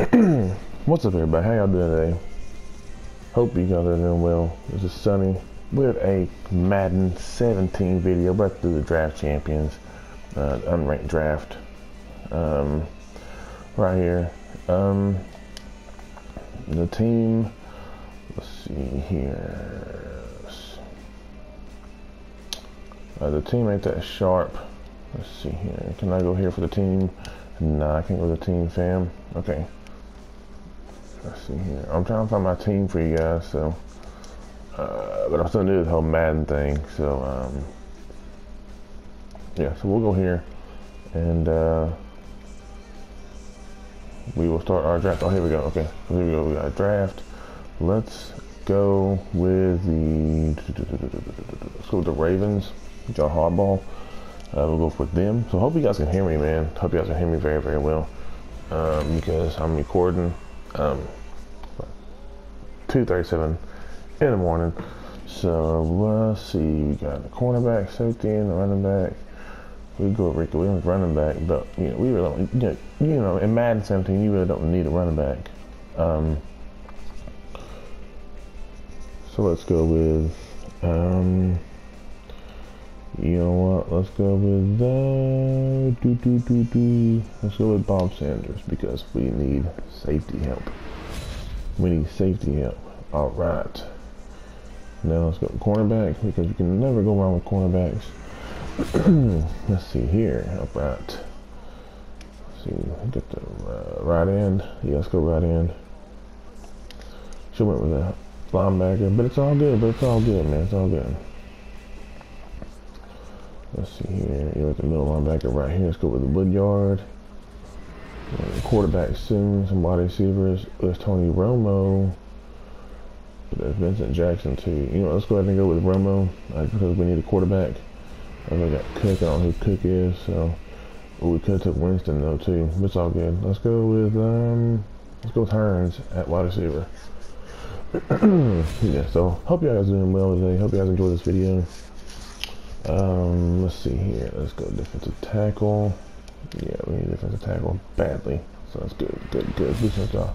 What's up, everybody? How y'all doing today? Hope you guys are doing well. This is Sonny with a Madden 17 video back through the draft champions, uh, unranked draft, um, right here. Um, the team, let's see here. Uh, the team ain't that sharp. Let's see here. Can I go here for the team? Nah, I can't go to the team, fam. Okay. Let's see here. I'm trying to find my team for you guys, so. Uh, but I'm still new to the whole Madden thing, so, um. Yeah, so we'll go here. And, uh. We will start our draft. Oh, here we go. Okay. Here we go. We got a draft. Let's go with the. Let's go with the Ravens. John Harbaugh. Uh, we'll go for them. So hope you guys can hear me, man. Hope you guys can hear me very, very well. Um, because I'm recording um, 2.37 in the morning. So let's see. We got the cornerback, safety, and a running back. We go with Rico Williams, running back, but you know, we really don't. You know, you know, in Madden 17, you really don't need a running back. Um, so let's go with. Um, you know what? Let's go with that. Do, do, do, do. Let's go with Bob Sanders because we need safety help. We need safety help. All right. Now let's go cornerback because you can never go wrong with cornerbacks. let's see here. All right. Let's see, get the uh, right end. Yeah, let's go right end. She went with a linebacker, but it's all good. But it's all good, man. It's all good. Let's see here. You're at the middle linebacker right here. Let's go with the Woodyard. Quarterback soon. Some wide receivers. There's Tony Romo. There's Vincent Jackson too. You know, let's go ahead and go with Romo uh, because we need a quarterback. And we got Cook. I don't know who Cook is. So we could have took Winston though too. It's all good. Let's go with um. Let's go with Hurns at wide receiver. yeah. So hope you guys are doing well today. Hope you guys enjoyed this video. Um, let's see here. Let's go defensive tackle. Yeah, we need defensive tackle badly. So that's good, good, good. Boosting up the,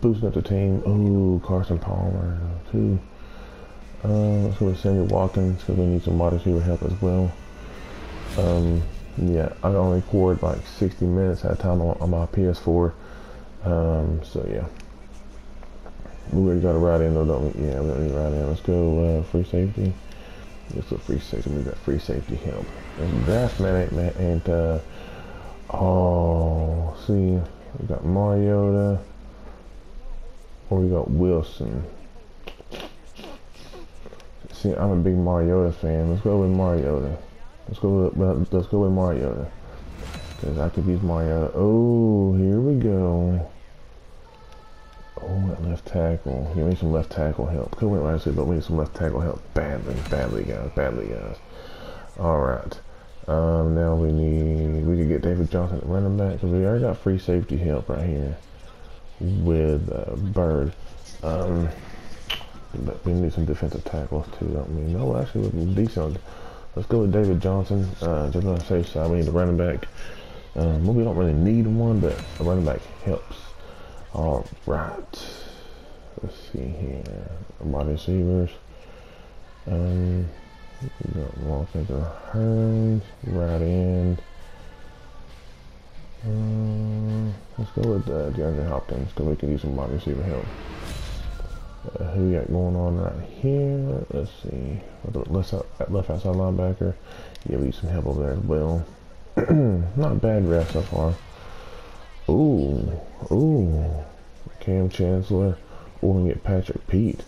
boosting up the team. Ooh, Carson Palmer too. Uh, let's go with Sammy Watkins because we need some wide receiver help as well. Um, yeah, I only record like 60 minutes at a time on, on my PS4. Um, so yeah. We already got a ride in though, don't we? Yeah, we don't need a ride in. Let's go uh, free safety. It's a free safety. We got free safety help. And draft man ain't, man ain't uh oh see we got Mariota or we got Wilson. See, I'm a big Mariota fan. Let's go with Mariota. Let's go with let's go with Mariota. Cause I could use Mariota. Oh, here we go. Oh, that left tackle. Give need some left tackle help. Could went right but we need some left tackle help badly, badly, guys, badly, guys. All right. Um, now we need we could get David Johnson running back because we already got free safety help right here with uh, Byrd. Um, but we need some defensive tackles too, don't we? No, actually, with decent. Let's go with David Johnson. Uh, just on the safe side, we need a running back. Um, well, we don't really need one, but a running back helps. All right. Let's see here. Wide receivers. Um, we got Washington Hurns, right end. Um, let's go with uh, DeAndre Hopkins because we can use some wide receiver help. Uh, who we got going on right here? Let's see. Left, left outside linebacker. Yeah, we need some help over there as well. Not bad draft so far. Ooh, ooh. Kam Chancellor. Or we can get Patrick Pete.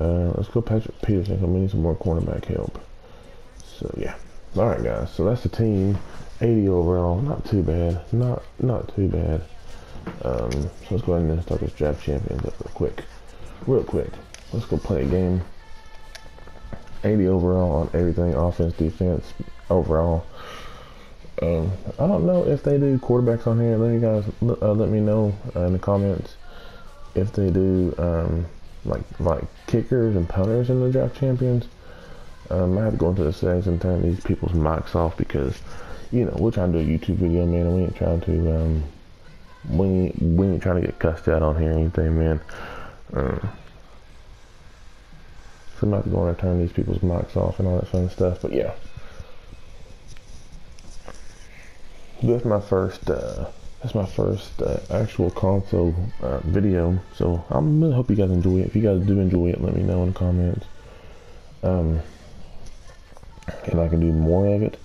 Uh, let's go Patrick Peterson. We need some more cornerback help. So yeah. All right, guys. So that's the team. 80 overall. Not too bad. Not not too bad. Um, so let's go ahead and start this draft champions up real quick. Real quick. Let's go play a game. 80 overall on everything. Offense, defense, overall. Um, I don't know if they do quarterbacks on here. Let me guys uh, let me know uh, in the comments if they do um, like like kickers and punters in the draft champions. Um, I have to go into the settings and turn these people's mics off because you know we're trying to do a YouTube video, man, and we ain't trying to um, we we ain't trying to get cussed out on here or anything, man. Uh, so I'm about to turn these people's mics off and all that fun stuff. But yeah, that's my first. Uh, that's my first uh, actual console uh, video. So I'm gonna hope you guys enjoy it. If you guys do enjoy it, let me know in the comments. Um, and I can do more of it.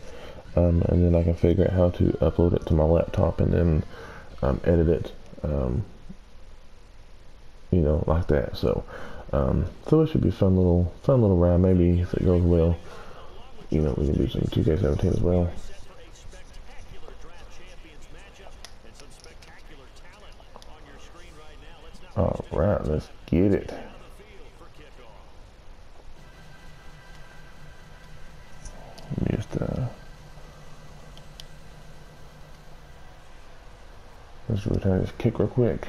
Um, and then I can figure out how to upload it to my laptop and then um, edit it, um, you know, like that. So, um, so it should be fun little, fun little round. Maybe if it goes well, you know, we can do some 2K17 as well. All right, let's get it. Uh, let's return this kick real quick.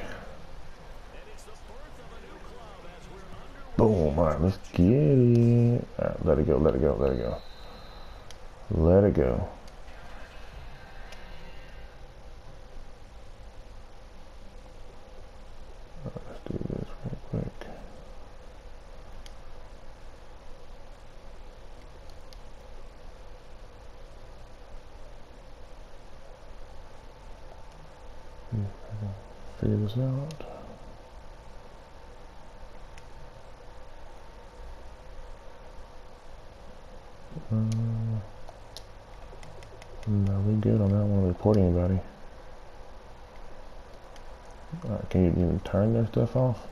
Boom! All right, let's get it. All right, let it go. Let it go. Let it go. Let it go. figure this out. Uh, no, we good on that one. Report anybody. Uh, can you even turn their stuff off?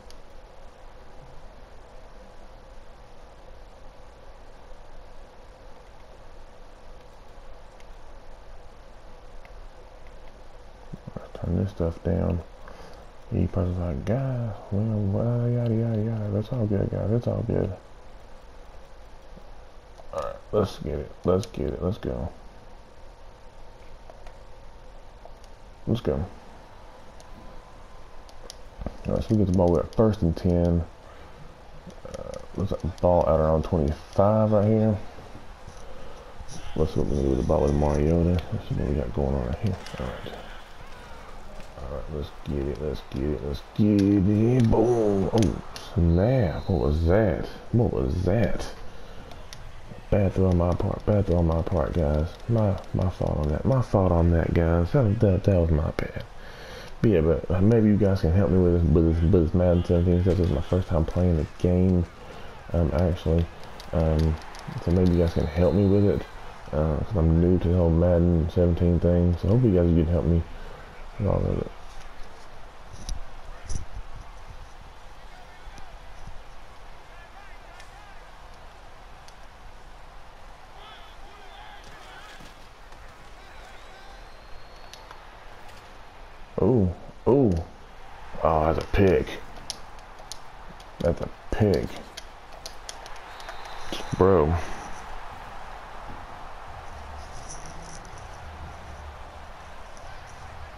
turn this stuff down. He probably like, guys, well, yada, yada, yada. That's all good, guys. That's all good. Alright, let's get it. Let's get it. Let's go. Let's go. Alright, so we get the ball. At first and 10. Uh, looks like the ball at around 25 right here. Let's see what we can do with the ball with Mariota. Let's see what we got going on right here. Alright. Alright, let's get it, let's get it, let's get it. Boom. Oh, snap. What was that? What was that? Bad throw on my part. Bad throw on my part, guys. My my fault on that. My fault on that, guys. That, that, that was my bad. But yeah, but maybe you guys can help me with this, with this, with this Madden 17 stuff. This is my first time playing the game, um, actually. Um, so maybe you guys can help me with it. Because uh, I'm new to the whole Madden 17 thing. So hopefully you guys can help me with all of it. Oh, oh. Oh, that's a pig. That's a pig. Bro.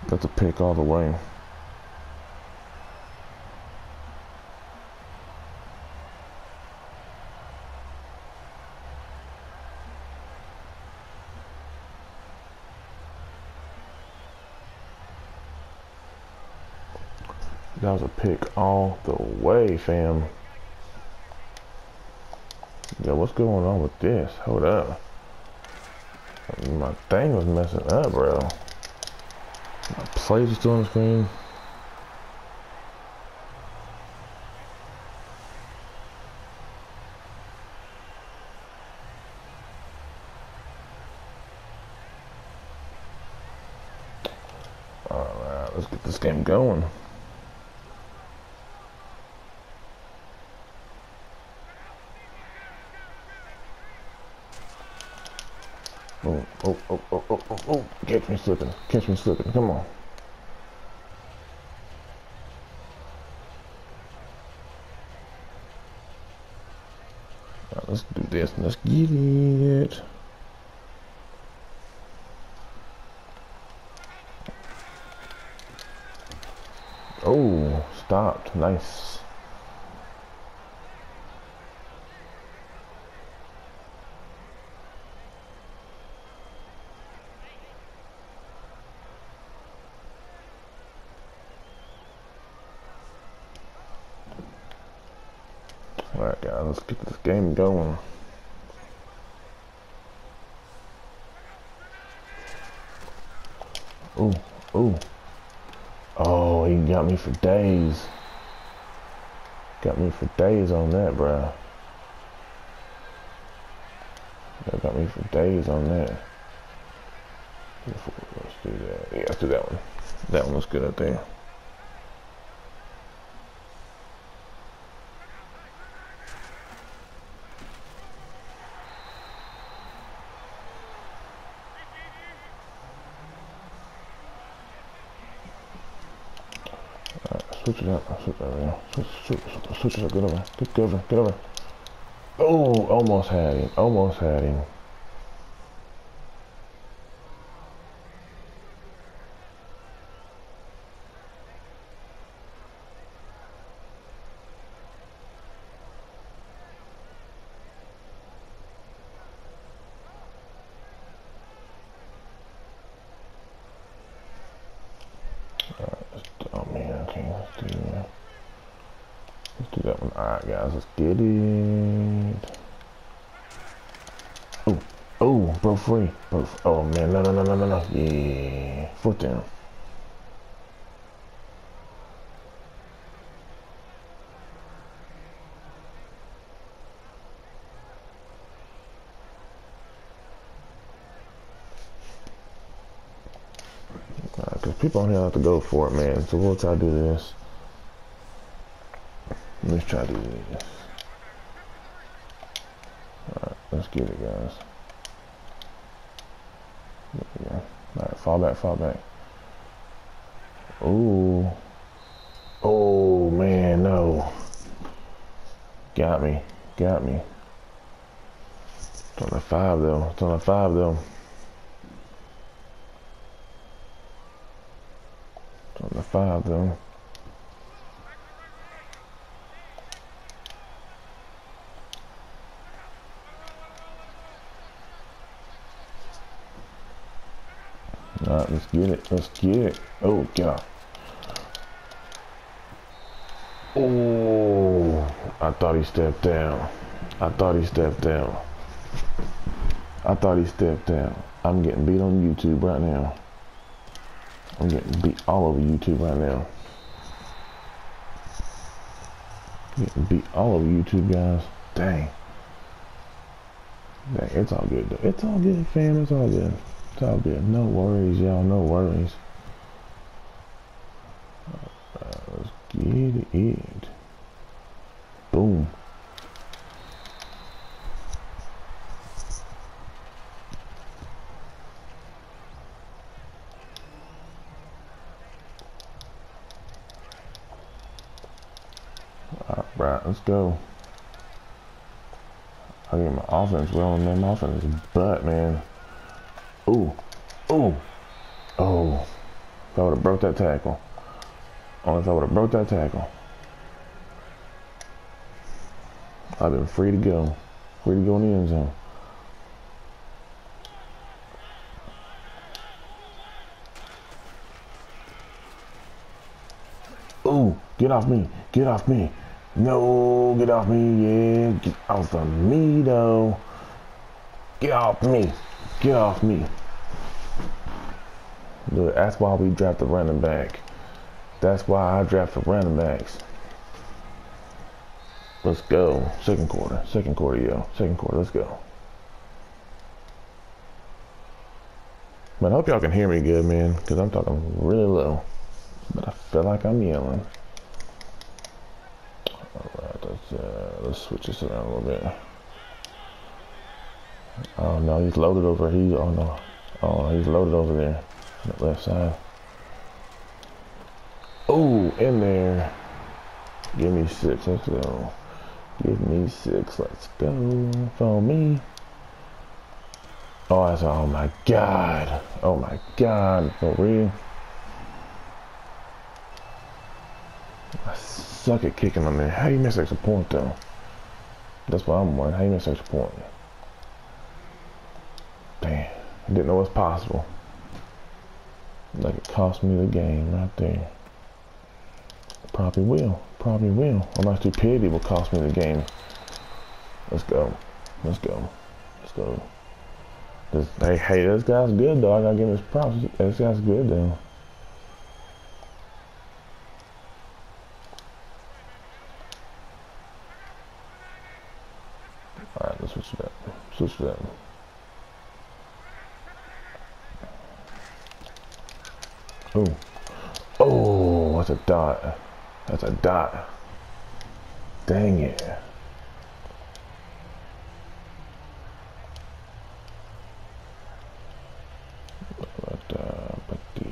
That's a pick all the way. That was a pick all the way, fam. What's going on with this? Hold up. My thing was messing up, bro. My plays is still on the screen. Alright, let's get this game going. Oh, oh, oh, oh, oh, oh, oh. Catch me slipping. Catch me slipping. Come on. Right, let's do this. Let's get it. Oh, stopped. Nice. Alright guys, let's get this game going. Ooh, ooh. Oh, he got me for days. Got me for days on that, bro. That got me for days on that. Let's do that. Yeah, let's do that one. That one looks good up there. Switch it up. Switch it up. Switch, switch, switch it up. Get over. Get over. Get over. Oh, almost had him. Almost had him. Alright guys, let's get it. Oh, oh, bro free. Bro, oh man, no, no, no, no, no, no. Foot down. Because people on here have to go for it, man. So we'll try to do this. Let's try to do this. Alright, let's get it, guys. Alright, fall back, fall back. Ooh. Oh, man, no. Got me. Got me. It's on the five, though. It's on the five, though. It's on the five, though. Alright, let's get it. Let's get it. Oh, God. Oh, I thought he stepped down. I thought he stepped down. I thought he stepped down. I'm getting beat on YouTube right now. I'm getting beat all over YouTube right now. Getting beat all over YouTube, guys. Dang. Dang, it's all good, though. It's all good, fam. It's all good. It's all. No worries, y'all. No worries. Uh, let's get it. Boom. All right, let's go. I get my offense rolling, man. My offense is butt, man. Ooh. Ooh. Oh. If I would have broke that tackle. Only if I would have broke that tackle. I've been free to go. Free to go in the end zone. Ooh, get off me. Get off me. No, get off me. Yeah, get off of me, though. Get off me. Get off me. That's why we draft the running back. That's why I draft the running backs. Let's go. Second quarter. Second quarter, yo. Second quarter. Let's go. But I hope y'all can hear me good, man, because I'm talking really low. But I feel like I'm yelling. Alright, let's, uh, let's switch this around a little bit. Oh no, he's loaded over. He oh no, oh he's loaded over there, the left side. Oh, in there. Give me six. Let's go. Give me six. Let's go. Follow me. Oh, that's oh my god. Oh my god. For real. I suck at kicking on there. How you miss extra point though? That's what I'm wondering. How you miss extra point? Damn, I didn't know it was possible. Like it cost me the game right there. Probably will. Probably will. Or my stupidity will cost me the game. Let's go. Let's go. Let's go. This, hey, hey, this guy's good though. I gotta give him his props. This guy's good though. Alright, let's switch it up. Switch it up. Oh. Oh, that's a dot. That's a dot. Dang it.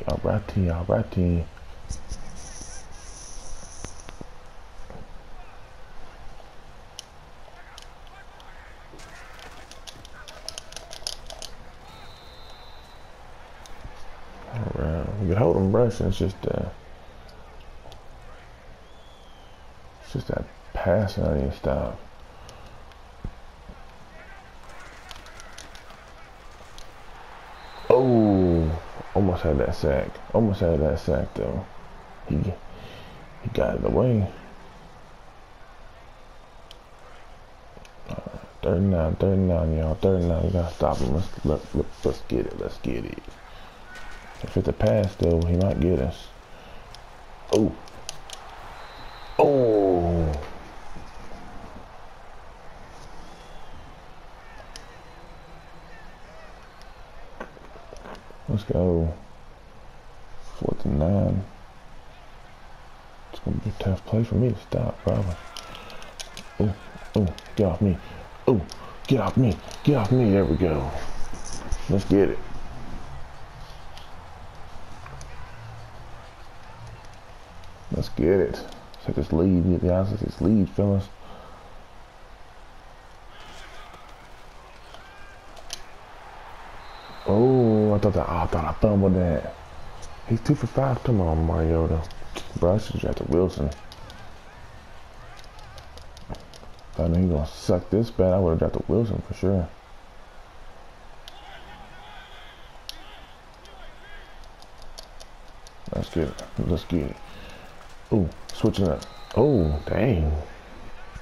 Alrighty, alrighty. Alright, you can it's just uh it's just that passing on your stop. Oh almost had that sack. Almost had that sack though. He he got it away. Uh, 39, 39, y'all. 39. We gotta stop him. Let's let, let, let's get it. Let's get it. If it's a pass though, he might get us. Oh. Oh. Let's go. Fourth and nine. It's gonna be a tough play for me to stop, probably. Oh, oh, get off me. Oh, get off me. Get off me. There we go. Let's get it. Let's get it. Take this lead. Get the answer. This lead, fellas. Oh, I thought that. Oh, I thought I fumbled that. He's two for five. Come on, Mariota. Bro, I should to Wilson. I knew he gonna suck this bad, I would have drafted Wilson for sure. Let's get it. Let's get it. Ooh, switching up. Oh, dang.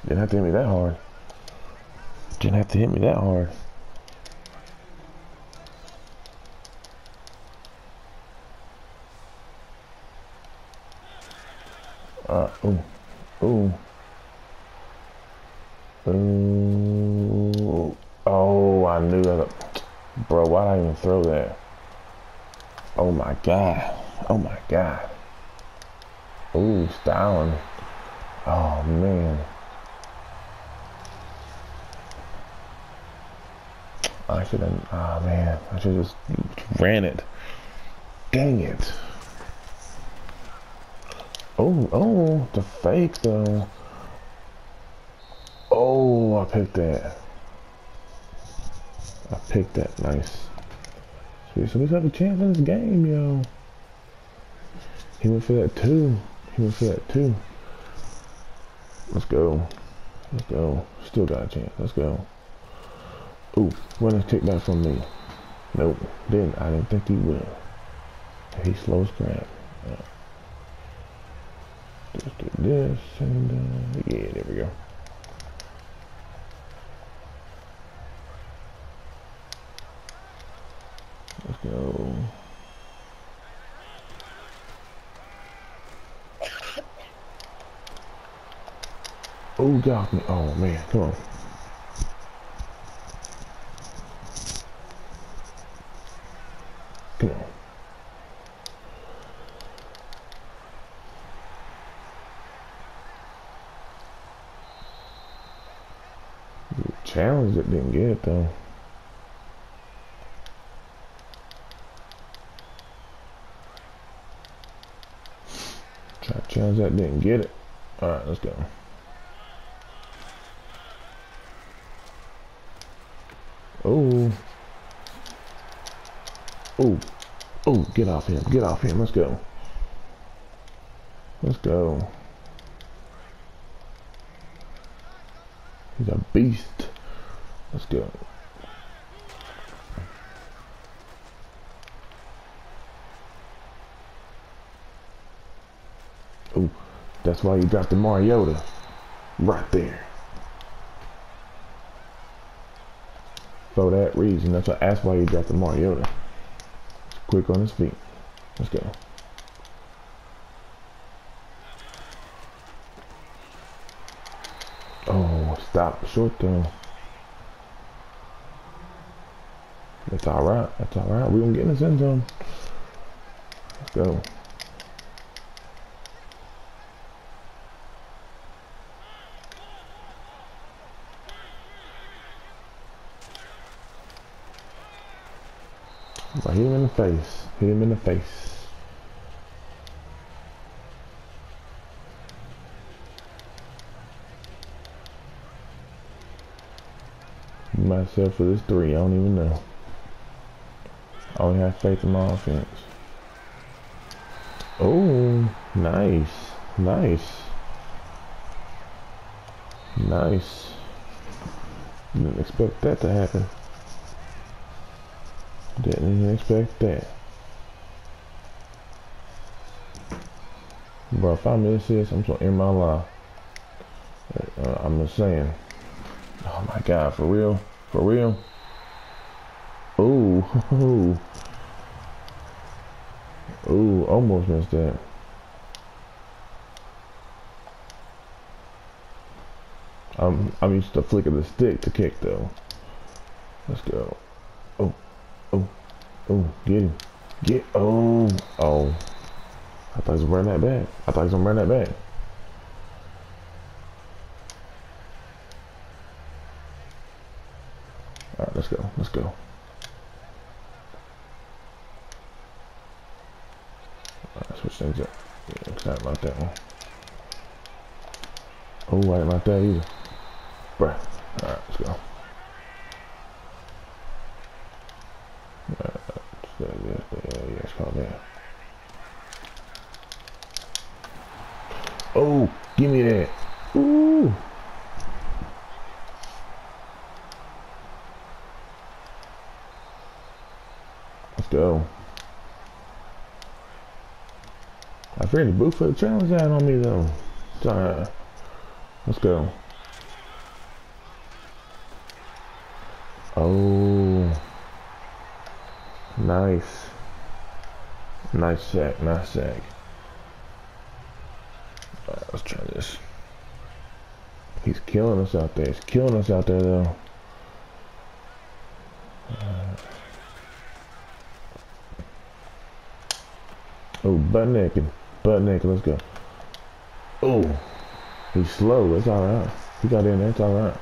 Didn't have to hit me that hard. Didn't have to hit me that hard. Uh, ooh, ooh. Ooh. Oh, I knew that. Bro, why'd I even throw that? Oh my god. Oh my god. Ooh, styling. Oh man. I should have, oh man, I should just ran it. Dang it. Oh, oh, the fake though. Oh, I picked that. I picked that. Nice. So we have a chance in this game, yo. He went for that too. That too. Let's go. Let's go. Still got a chance. Let's go. Ooh, running kickback from me. Nope. Didn't. I didn't think he would. He slow as crap. Yeah. Just do this and uh, yeah, there we go. Let's go. Oh, got me. Oh, man. Come on. Come on. challenge it didn't get it though. Try challenge that didn't get it. Alright, let's go. Oh. Oh. Oh, get off him. Get off him. Let's go. Let's go. He's a beast. Let's go. Oh, that's why you got the Mariota right there. for that reason. That's why, that's why you dropped the Mariota. Quick on his feet. Let's go. Oh, stop short though. That's all right. That's all right. We're gonna get in the end zone. Let's go. But hit him in the face. Hit him in the face. Myself for this three, I don't even know. I only have faith in my offense. Oh, nice. Nice. Nice. Didn't expect that to happen. Didn't expect that. Bro, if I miss this, I'm so in my life. Uh, I'm just saying. Oh my god, for real? For real? Ooh, ooh. Ooh, almost missed that. I'm I'm used to flicking the stick to kick though. Let's go. Oh. Oh, oh, get him. Get, oh, oh. I thought he was run that back. I thought he was gonna run that back. All right, let's go. Let's go. Switch things up. Yeah, excited about that one. Oh, I didn't like that either. Bruh. All right, let's go. Oh, give me that. Ooh. Let's go. For the challenge out on me though. Sorry. Let's go. Oh. Nice. Nice sack, nice sack. Right, let's try this. He's killing us out there. He's killing us out there, though. Uh, oh, butt naked. Butt naked. Let's go. Oh, he's slow. It's all right. He got in there. It's all right.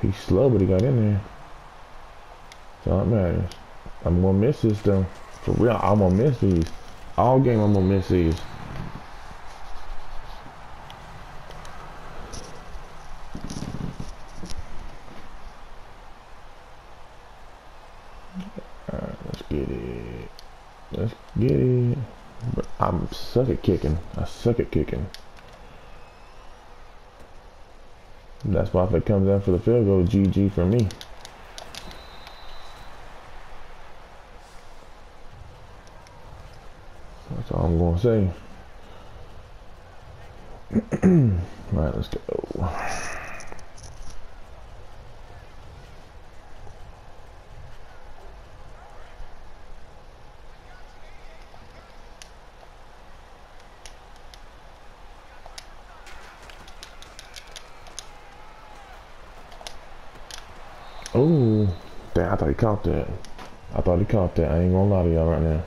He's slow, but he got in there. That's all that matters. I'm gonna miss this though. For real, I'm gonna miss these. All game I'm gonna miss these. Alright, let's get it. Let's get it. But I'm suck at kicking. I suck at kicking. That's why if it comes down for the field goal, GG for me. That's all I'm gonna say. Alright, let's go. Oh, damn, I thought he caught that. I thought he caught that. I ain't gonna lie to y'all right now.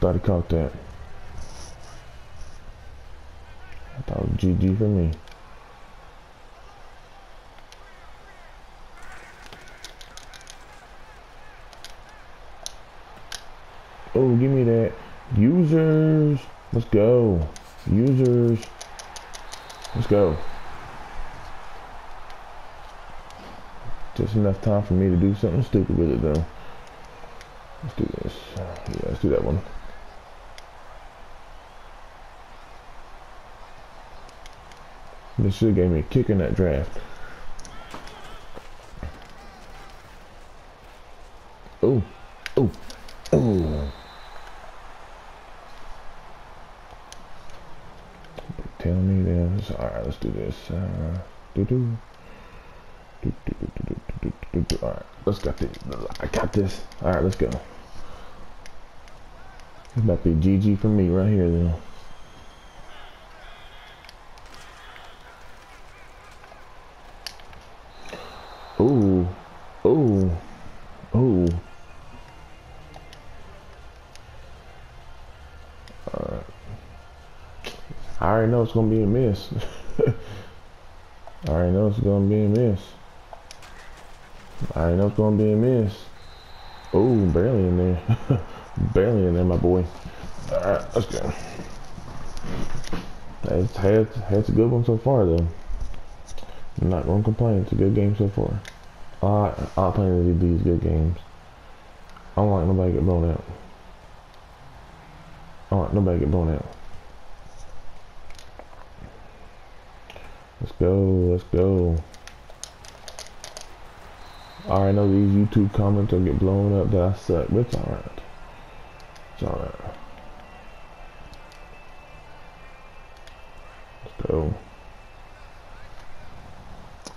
Thought he caught that. I thought it was GG for me. Oh, give me that. Users. Let's go. Users. Let's go. Just enough time for me to do something stupid with it, though. Let's do this. Yeah, let's do that one. This should gave me a kick in that draft. Oh, oh, oh. Tell me this. All right, let's do this. Uh, doo. Alright, let's get this. I got this. Alright, let's go. About to be GG for me right here, then. Ooh. Ooh. Ooh. Alright. I already know it's gonna be a miss. I already know it's gonna be a miss. I know it's gonna be a miss. Oh, barely in there. barely in there, my boy. Alright, let's go. It's, it's, it's a good one so far, though. I'm not gonna complain. It's a good game so far. I I play these good games. I don't like nobody get blown out. I don't like nobody get blown out. Let's go, let's go. I know these YouTube comments will get blown up that I suck, but it's alright. It's alright. Let's go.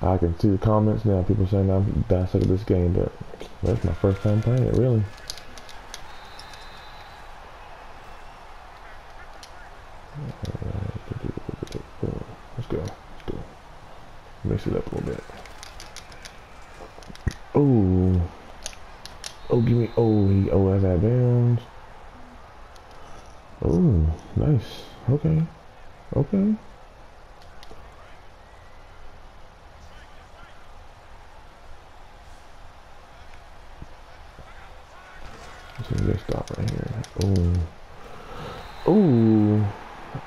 I can see the comments now, people saying I'm suck at this game, but that's my first time playing it, really. Let's go mix it up a little bit. Oh, oh, give me, oh, he, oh, that's that bounds. Oh, nice. Okay, okay. Let's stop right here. Oh, oh.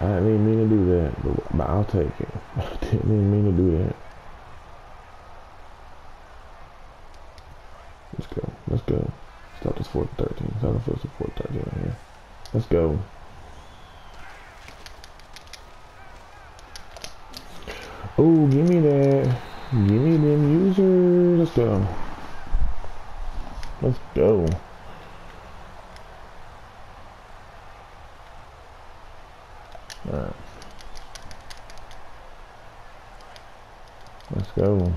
I didn't mean to do that, but, but I'll take it. I didn't mean to do that. Let's go. Let's go. Stop this 4th 13. Stop the first 4th 13 right here. Let's go. Oh, give me that. Give me them users. Let's go. Let's go. Alright. Let's go.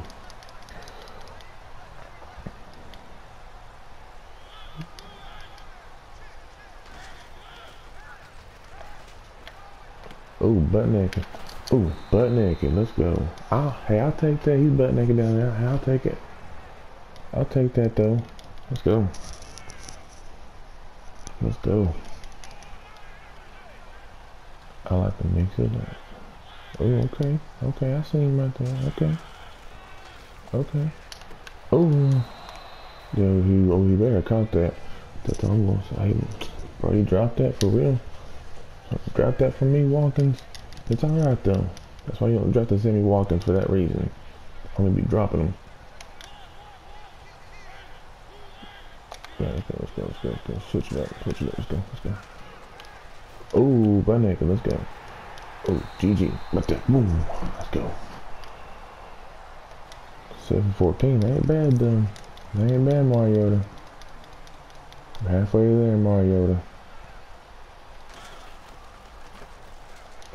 Oh, butt naked. Oh, butt naked. Let's go. I'll, hey, I'll take that. He's butt naked down there. I'll take it. I'll take that though. Let's go. Let's go. I like the mix of that. Oh, okay. Okay, I see him right there. Okay. Okay. Oh. Yo, he, oh, he better caught that. That's almost, I, bro, he dropped that for real. Drop that for me, Watkins. It's alright though. That's why you don't draft the Sammy Watkins for that reason. I'm gonna be dropping them. Yeah, let's go, let's go, let's go, let's go. Switch it up, switch it up, let's go, let's go. Oh, butt naked, let's go. Oh, GG. The? Boom. Let's go. 714, ain't bad though. That ain't bad, Mariota. Halfway there, Mariota.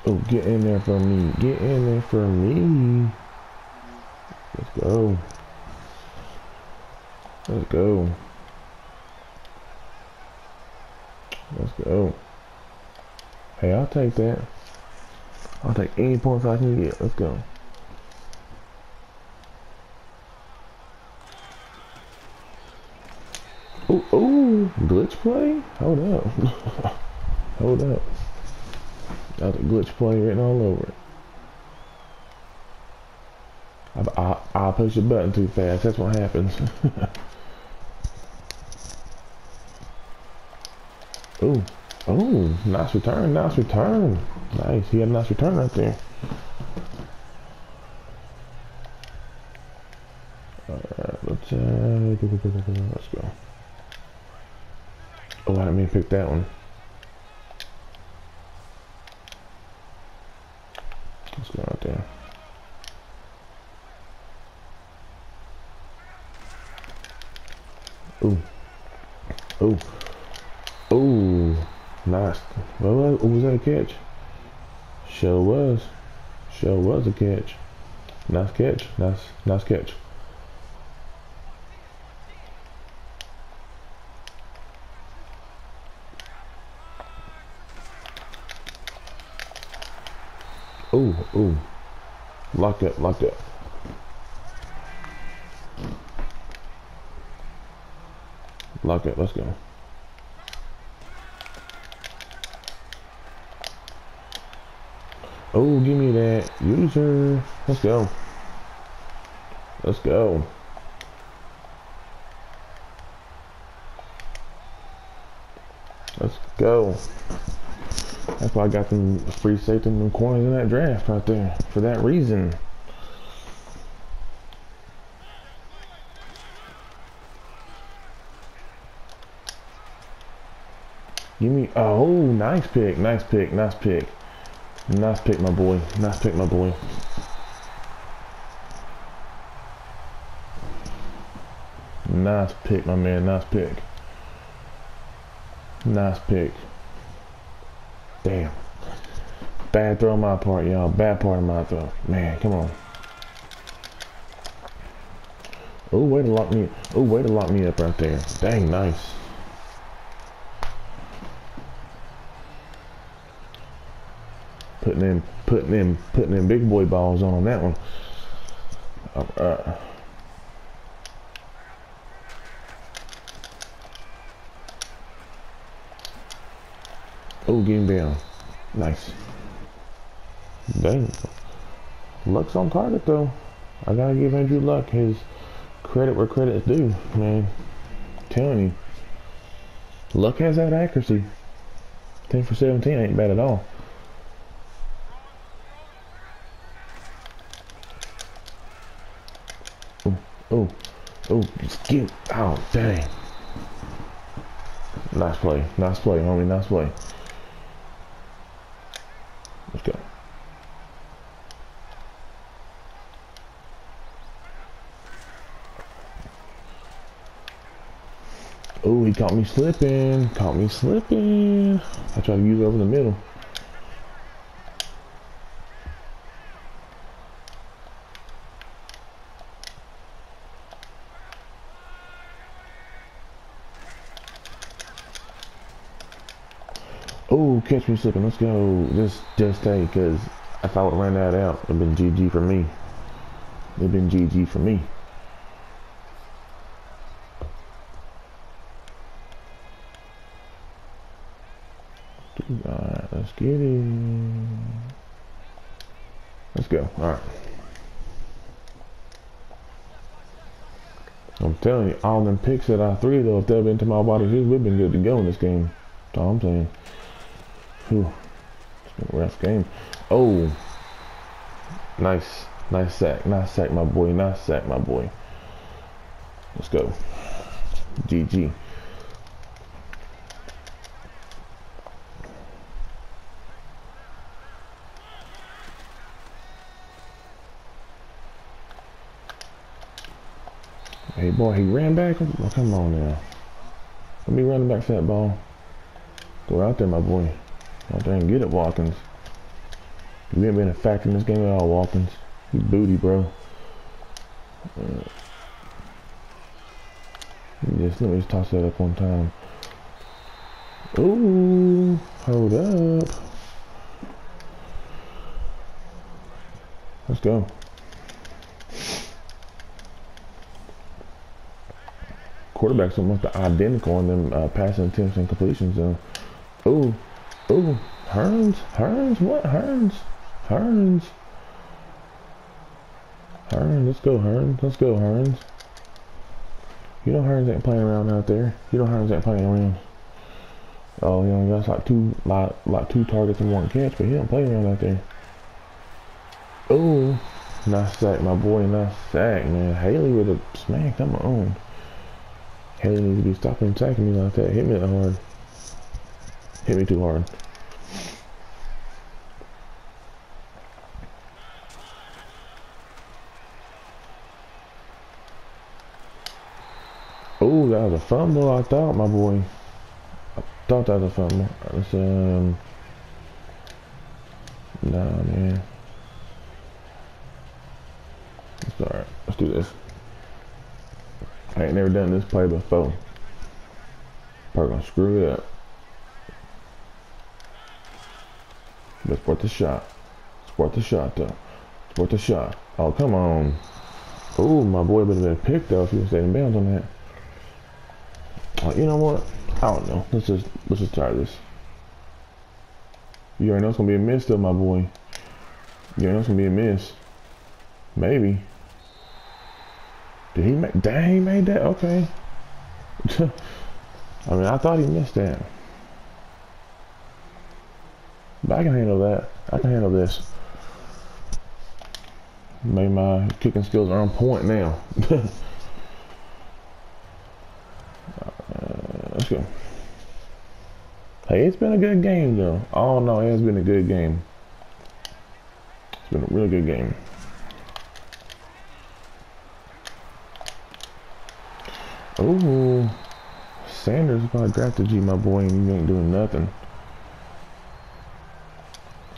Oh, get in there for me. Get in there for me. Let's go. Let's go. Let's go. Hey, I'll take that. I'll take any points I can get. Let's go. Oh, oh, glitch play? Hold up. Hold up. Got a glitch play written all over it. I, I, I push the button too fast. That's what happens. Ooh. oh, nice return, nice return. Nice, he had a nice return right there. Alright, let's, uh, let's go. Oh, I didn't mean to pick that one. catch. Sure was. Sure was a catch. Nice catch. Nice, nice catch. Ooh, ooh. Lock up, lock up. Lock it. let's go. Oh, give me that user. Let's go. Let's go. Let's go. That's why I got them free safety and corners in that draft right there. For that reason. Give me, oh, nice pick, nice pick, nice pick. Nice pick, my boy. Nice pick, my boy. Nice pick, my man. Nice pick. Nice pick. Damn. Bad throw on my part, y'all. Bad part of my throw. Man, come on. Oh, way to lock me. Oh, way to lock me up right there. Dang, nice. In, putting in, putting in big boy balls on that one. Uh, Oh, game down. Nice. Dang. Luck's on target, though. I gotta give Andrew Luck his credit where credit's due, man. I'm telling you. Luck has that accuracy. 10 for 17 ain't bad at all. Oh, oh, just get, oh, dang. Nice play, nice play, homie, nice play. Let's go. Oh, he caught me slipping. Caught me slipping. I tried to use it over the middle. Oh, catch me slipping. Let's go. Just, just stay, because if I would ran that out, it'd been GG for me. It'd been GG for me. Alright, let's get it. Let's go. Alright. I'm telling you, all them picks that I threw, though, if they'd been to my body, we've been good to go in this game. That's all I'm saying. Whew. It's been a rough game. Oh. Nice. Nice sack. Nice sack, my boy. Nice sack, my boy. Let's go. GG. Hey boy, he ran back. Oh, come on now. Let me run back for that ball. Go out there, my boy. Oh dang, get it, Watkins. You ain't been a factor in this game at all, Watkins. You booty, bro. Uh, just let me just toss that up one time. Ooh, hold up. Let's go. Quarterbacks almost identical in them uh, passing attempts and completions. Though. Ooh, ooh, Hurns, Hurns, what Hurns, Hurns, Hurns. Let's go, Hurns. Let's go, Hurns. You know Hurns ain't playing around out there. You know Hurns ain't playing around. Oh, you know, got like two, like, like two targets and one catch, but he don't play around out there. Oh, nice sack, my boy, nice sack, man. Haley with a smack, on. Haley needs to be stopping attacking me like that. Hit me that hard. Hit me too hard. Oh, that was a fumble, I thought, my boy. I thought that was a fumble. Let's, um... Nah, man. It's alright. Let's do this. I ain't never done this play before. Probably gonna screw it up. Let's put the shot. worth the shot, though. It's worth a shot. Oh, come on. Oh, my boy would have been picked, though, if he was staying bounds on that. Oh, you know what? I don't know. Let's just, let's just try this. You already know it's to be a miss, though, my boy. You already know it's to be a miss. Maybe. Did he make, dang, he made that? Okay. I mean, I thought he missed that. But I can handle that. I can handle this. Maybe my kicking skills are on point now. let's go. Hey, it's been a good game though. Oh no, it has been a good game. It's been a real good game. Oh, Sanders about to draft the G, my boy, and you ain't doing nothing.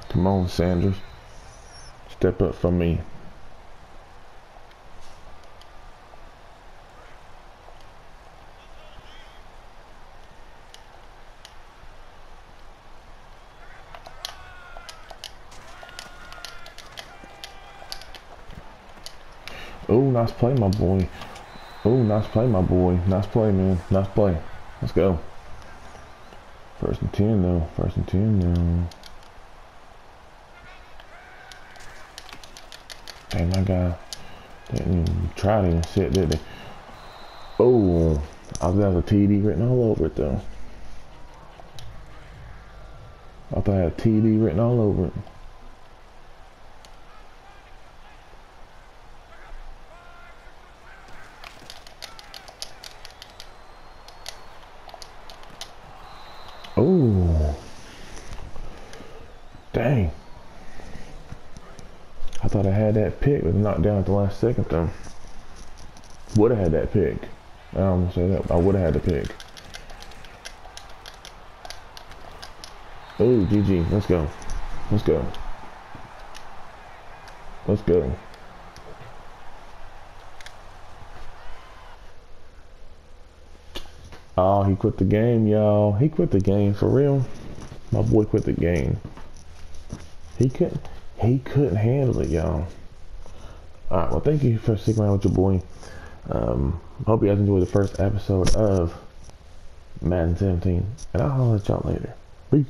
Come on, Sanders. Step up for me. Nice play, my boy. Oh, nice play, my boy. Nice play, man. Nice play. Let's go. First and 10, though. First and 10, though. Hey, my guy didn't even try to even sit, did? Oh, I got a TD written all over it, though. I thought I had TD written all over it. Oh. Dang. I thought I had that pick, but knocked down at the last second though. Would have had that pick. I don't say that. I would have had the pick. Oh, GG. Let's go. Let's go. Let's go. Oh, he quit the game, y'all. He quit the game for real. My boy quit the game. He couldn't. He couldn't handle it, y'all. All right. Well, thank you for sticking around with your boy. Um, hope you guys enjoyed the first episode of Madden 17, and I'll holler at y'all later. Peace.